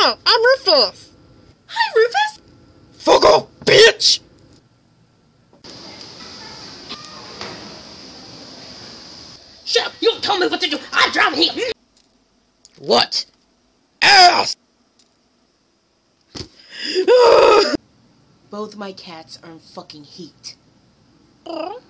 Hi, I'm Rufus. Hi, Rufus. Fuck off, bitch! Shut up. You don't tell me what to do. I'm driving here. What? Ass! Both my cats are in fucking heat. Hello,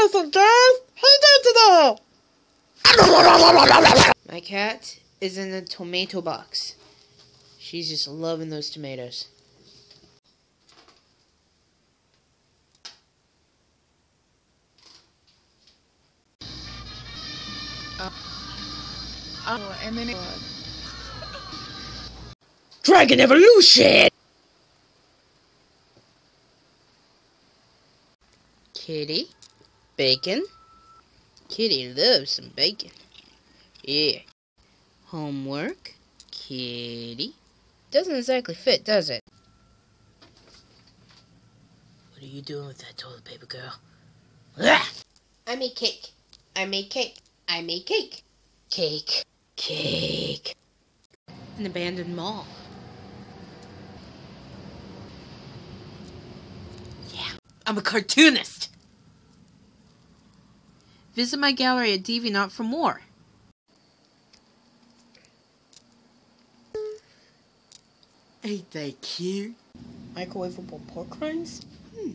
boys and girls. How you doing today? My cat is in the tomato box. She's just loving those tomatoes. Oh, and then it. Dragon Evolution! Kitty, bacon. Kitty loves some bacon. Yeah. Homework, kitty. Doesn't exactly fit, does it? What are you doing with that toilet paper, girl? Ah! I made cake. I made cake. I made cake. Cake. Cake. An abandoned mall. Yeah. I'm a cartoonist. Visit my gallery at DeviantArt for more. Ain't they cute? Microwavable pork rinds? Hmm.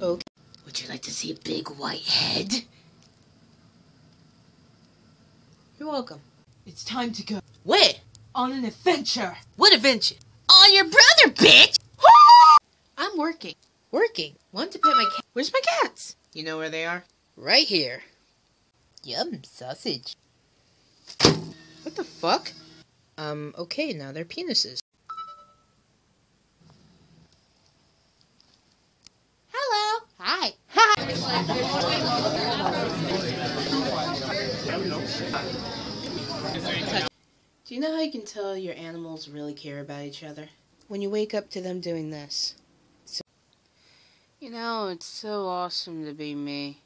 Okay. Would you like to see a big white head? You're welcome. It's time to go Where? on an adventure. What adventure? On your brother, bitch! I'm working. Working? Want to pet my cat? Where's my cats? You know where they are? Right here. Yum, sausage. What the fuck? Um, okay, now they're penises. Hello. Hi. Hi. Do you know how you can tell your animals really care about each other? When you wake up to them doing this. So, you know, it's so awesome to be me.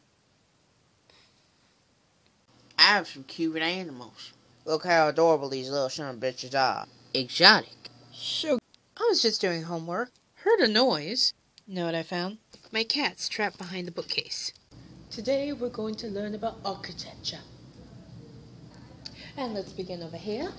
I have some cute animals. Look how adorable these little son of bitches are. Exotic. Sugar. I was just doing homework. Heard a noise. Know what I found? My cat's trapped behind the bookcase. Today we're going to learn about architecture. And let's begin over here.